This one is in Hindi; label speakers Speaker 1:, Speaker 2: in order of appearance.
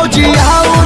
Speaker 1: भौजी आओ